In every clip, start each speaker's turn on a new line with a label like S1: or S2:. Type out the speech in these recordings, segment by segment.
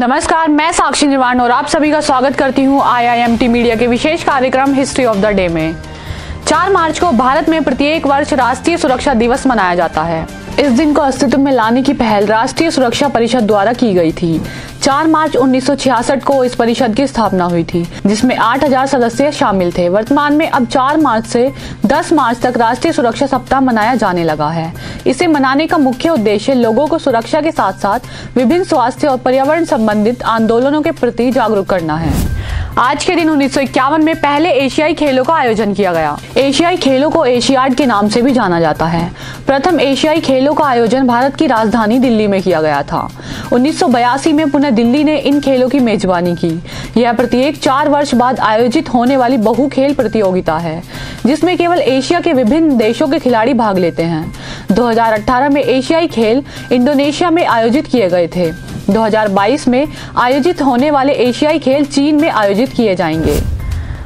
S1: नमस्कार, मैं साक्षी निर्वाण और आप सभी का स्वागत करती हूँ आईआईएमटी मीडिया के विशेष कार्यक्रम हिस्ट्री ऑफ़ द डे में। 4 मार्च को भारत में प्रत्येक वर्ष राष्ट्रीय सुरक्षा दिवस मनाया जाता है। इस दिन को अस्तित्व में लाने की पहल राष्ट्रीय सुरक्षा परिषद द्वारा की गई थी। 4 मार्च 1966 को इस परिषद की स्थापना हुई थी, जिसमें 8000 सदस्य शामिल थे। वर्तमान में अब 4 मार्च से 10 मार्च तक राष्ट्रीय सुरक्षा सप्ताह मनाया जाने लगा है। इसे मनाने का मुख्य उद्देश्य लोगों को सुरक्षा के साथ साथ विभिन्न स्वास्थ्य और पर्यावरण संबंधित आंदोलनों के प्रति जागरूक करना है। आज के दिन उन्नीस सौ इक्यावन में पहले एशियाई खेलों का आयोजन किया गया। एशियाई खेलों को एशियाड के नाम से भी जाना जाता है। प्रथम एशियाई खेलों का आयोजन भारत की राजधानी दिल्ली में किया गया था। उन्नीस सौ बयासी में पुनः दिल्ली ने इन खेलों की मेजबानी की। यह प्रत्येक चार वर्ष बाद आयोजित होने वाली बहु खेल प्रतियोगिता है, जिसमें केवल एशिया के विभिन्न देशों के खिलाड़ी भाग लेते हैं। 2018 में एशियाई खेल इंडोनेशिया में आयोजित किए गए थे। 2022 में आयोजित होने वाले एशियाई खेल चीन में आयोजित किए जाएँगे।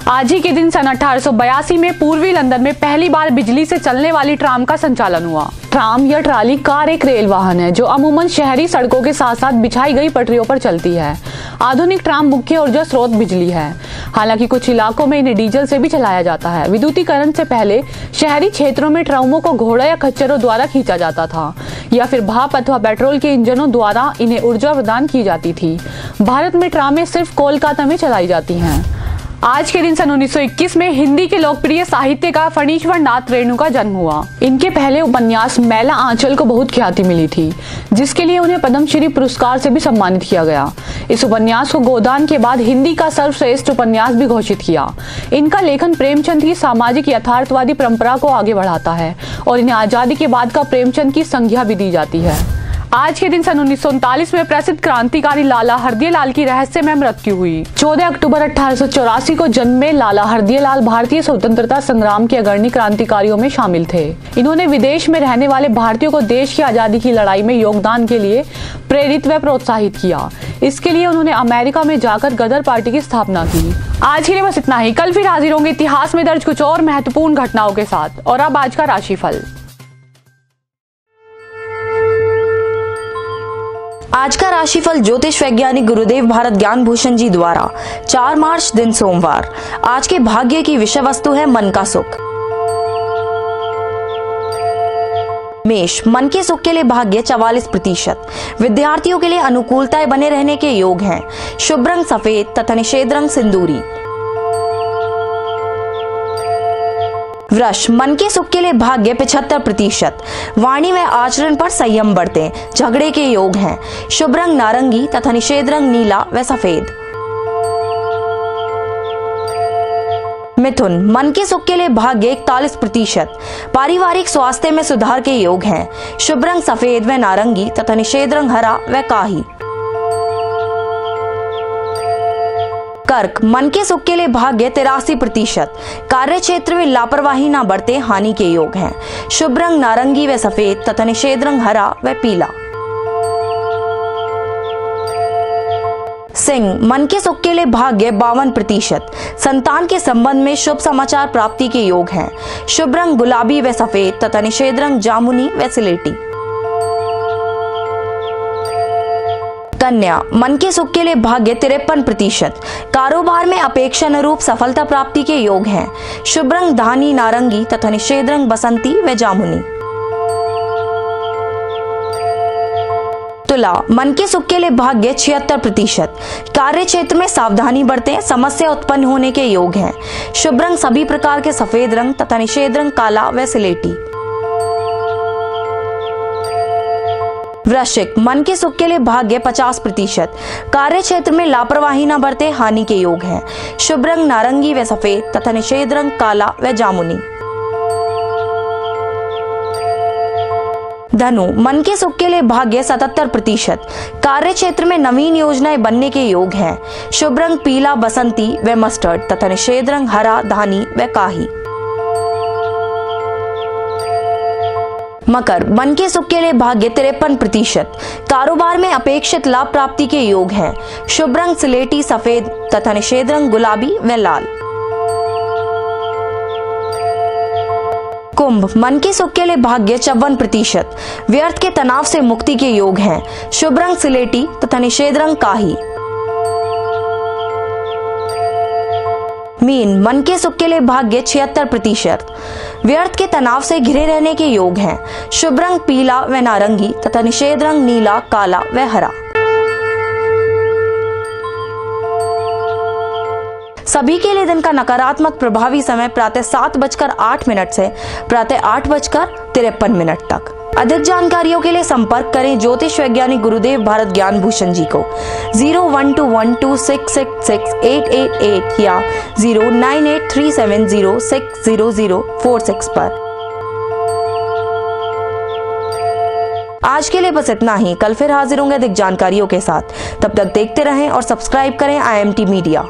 S1: आज ही के दिन सन अठारह सौ बयासी में पूर्वी लंदन में पहली बार बिजली से चलने वाली ट्राम का संचालन हुआ। ट्राम या ट्राली कार एक रेल वाहन है, जो अमूमन शहरी सड़कों के साथ साथ बिछाई गई पटरियों पर चलती है। आधुनिक ट्राम मुख्य ऊर्जा स्रोत बिजली है। हालाँकि कुछ इलाकों में इन्हें डीजल से भी चलाया जाता है। विद्युतीकरण से पहले शहरी क्षेत्रों में ट्रामों को घोड़ा या खच्चरों द्वारा खींचा जाता था। या फिर भाप अथवा पेट्रोल के इंजनों द्वारा इन्हें ऊर्जा प्रदान की जाती थी। भारत में ट्रामें सिर्फ़ कोलकाता में चलाई जाती हैं। आज के दिन सन 1921 में हिंदी के लोकप्रिय साहित्यकार फणीश्वर नाथ रेणु का जन्म हुआ। इनके पहले उपन्यास मैला आंचल को बहुत ख्याति मिली थी, जिसके लिए उन्हें पद्मश्री पुरस्कार से भी सम्मानित किया गया। इस उपन्यास को गोदान के बाद हिंदी का सर्वश्रेष्ठ उपन्यास भी घोषित किया। इनका लेखन प्रेमचंद की सामाजिक यथार्थवादी परंपरा को आगे बढ़ाता है। और इन्हें आज़ादी के बाद का प्रेमचंद की संज्ञा भी दी जाती है। आज के दिन सन उन्नीस सौ उनतालीस में प्रसिद्ध क्रांतिकारी लाला हरदिया लाल की रहस्य में मृत्यु हुई। 14 अक्टूबर अठारह सौ चौरासी को जन्मे लाला हरदिया लाल भारतीय स्वतंत्रता संग्राम के अग्रणी क्रांतिकारियों में शामिल थे। इन्होंने विदेश में रहने वाले भारतीयों को देश की आज़ादी की लड़ाई में योगदान के लिए प्रेरित व प्रोत्साहित किया। इसके लिए उन्होंने अमेरिका में जाकर गदर पार्टी की स्थापना की। आज के लिए बस इतना ही। कल फिर हाजिर होंगे इतिहास में दर्ज कुछ और महत्वपूर्ण घटनाओं के साथ। और अब आज का राशिफल।
S2: आज का राशिफल ज्योतिष वैज्ञानिक गुरुदेव भारत ज्ञान भूषण जी द्वारा। 4 मार्च दिन सोमवार। आज के भाग्य की विषय वस्तु है मन का सुख। मेष मन के सुख के लिए भाग्य 44 प्रतिशत। विद्यार्थियों के लिए अनुकूलताएँ बने रहने के योग हैं। शुभ रंग सफ़ेद तथा निषेध रंग सिंदूरी। वृक्ष मन के सुख के लिए भाग्य पिछहत्तर प्रतिशत। वाणी में आचरण पर संयम बढ़ते झगड़े के योग हैं। शुभ रंग नारंगी तथा निषेध रंग नीला व सफ़ेद। मिथुन, मन के सुख के लिए भाग्य इकतालीस प्रतिशत। पारिवारिक स्वास्थ्य में सुधार के योग हैं। शुभ रंग सफ़ेद व नारंगी, तथा निषेध रंग हरा व काही। कर्क, मन के सुख के लिए भाग्य तिरासी प्रतिशत। कार्य क्षेत्र में लापरवाही न बढ़ते हानि के योग हैं। शुभ रंग नारंगी व सफ़ेद, तथा निषेध रंग हरा व पीला। सिंह, मन के सुख के लिए भाग्य बावन प्रतिशत। संतान के संबंध में शुभ समाचार प्राप्ति के योग हैं। शुभ रंग गुलाबी व सफ़ेद तथा निषेध रंग जामुनी व सिलेटी। कन्या, मन के सुख के लिए भाग्य तिरपन प्रतिशत। कारोबार में अपेक्षा अनुरूप सफलता प्राप्ति के योग हैं। शुभ रंग धानी नारंगी तथा निषेध रंग बसंती व जामुनी। तुला। मन के सुख के लिए भाग्य छिहत्तर प्रतिशत। कार्य क्षेत्र में सावधानी बरतें। समस्या उत्पन्न होने के योग हैं। शुभ रंग सभी प्रकार के सफ़ेद रंग तथा निषेध रंग काला व सिलेटी। वृश्चिक। मन के सुख के लिए भाग्य 50 प्रतिशत। कार्य क्षेत्र में लापरवाही न बरते। हानि के योग हैं। शुभ रंग नारंगी व सफ़ेद तथा निषेध रंग काला व जामुनी। धनु मन के सुख के लिए भाग्य 77 प्रतिशत। कार्य क्षेत्र में नवीन योजनाएँ बनने के योग हैं। शुभ रंग पीला बसंती व मस्टर्ड तथा निषेध रंग हरा, धानी व काही। मकर, मन के सुख के लिए भाग्य तिरपन प्रतिशत। कारोबार में अपेक्षित लाभ प्राप्ति के योग हैं। शुभ रंग सिलेटी, सफ़ेद तथा निषेध रंग गुलाबी व लाल। कुंभ, मन के सुख के लिए भाग्य चौवन प्रतिशत। व्यर्थ के तनाव से मुक्ति के योग हैं। शुभ रंग सिलेटी तथा निषेध रंग काही। मीन, मन के सुख के लिए भाग्य छिहत्तर प्रतिशत। व्यर्थ के तनाव से घिरे रहने के योग हैं। शुभ रंग पीला व नारंगी तथा निषेध रंग नीला, काला व हरा। सभी के लिए दिन का नकारात्मक प्रभावी समय प्रातः सात बजकर आठ मिनट से प्रातः आठ बजकर तिरपन मिनट तक। अधिक जानकारियों के लिए संपर्क करें ज्योतिष वैज्ञानिक गुरुदेव भारत ज्ञान भूषण जी को। Zero one two one two six six six eight eight eight या zero nine eight three seven zero six zero zero four six पर। आज के लिए बस इतना ही। कल फिर हाजिर होंगे अधिक जानकारियों के साथ। तब तक देखते रहें और सब्सक्राइब करें आईएमटी मीडिया